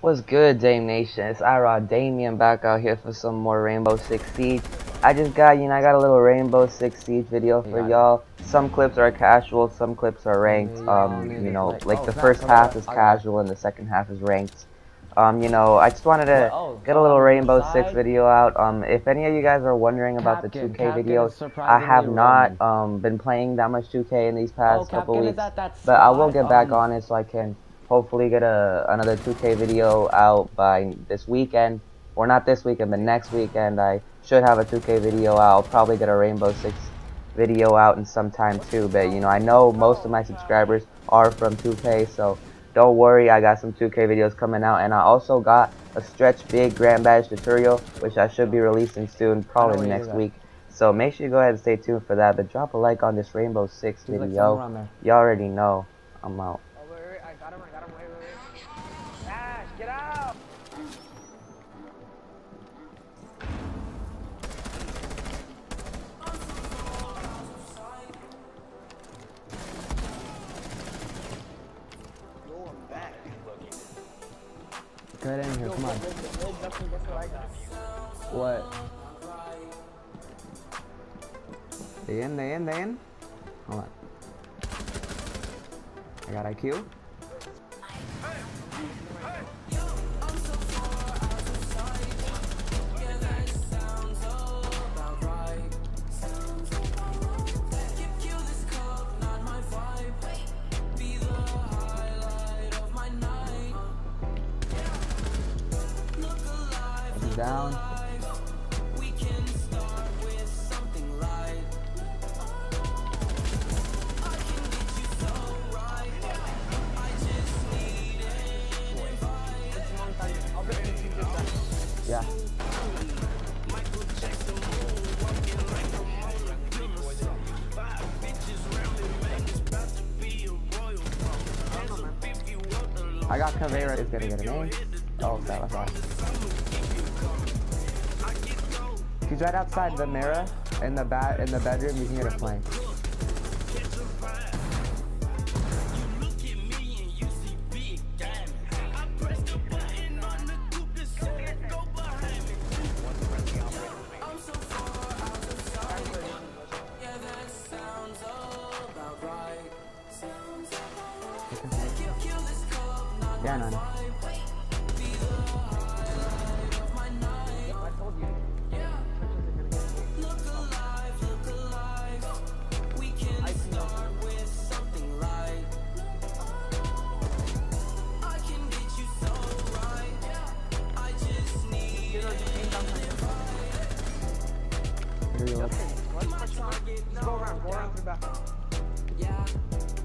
What's good, Dame Nation? It's IRoc Damian back out here for some more Rainbow Six Siege. I just got, you know, I got a little Rainbow Six Siege video for y'all. Some clips are casual, some clips are ranked. Um, you know, like the first half is casual and the second half is ranked. Um, you know, I just wanted to get a little Rainbow Six video out. Um, if any of you guys are wondering about the 2K videos, I have not um been playing that much 2K in these past couple weeks, but I will get back on it so I can hopefully get a another 2K video out by this weekend, or not this weekend, but next weekend. I should have a 2K video out. I'll probably get a Rainbow Six video out in some time too. But you know, I know most of my subscribers are from 2K, so don't worry. I got some 2K videos coming out, and I also got a stretch big grand badge tutorial, which I should be releasing soon, probably next week. So make sure you go ahead and stay tuned for that. But drop a like on this Rainbow Six video. You already know I'm out. Get in here, come on. What? They in, they in, they in? Hold on. I got IQ. Down. Yeah. I got Caveira is gonna get an A. Oh, that was fine. He's right outside the mirror in the bat in the bedroom. You can get a flank. Yeah, no, no.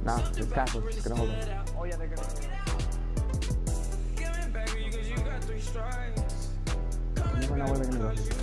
Nah, it's castle. Just gonna hold it. Oh yeah, they're gonna. You never know where they're gonna go. Go!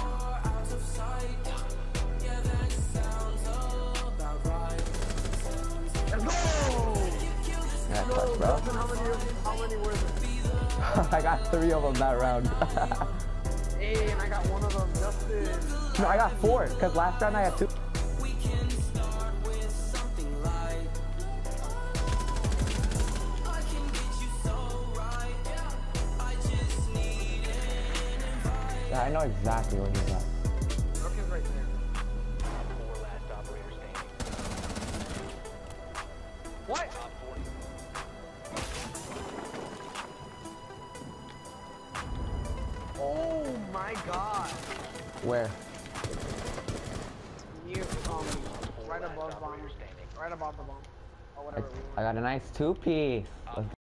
I got three of them that round. Hey, and I got one of them, Justin. no, I got four, because last round I had two. Yeah, I know exactly where he's at. Rook is right there. What? Where? You, um, right above bomb. Right above the bomb. Or I, whatever. we I got a nice two piece. Let's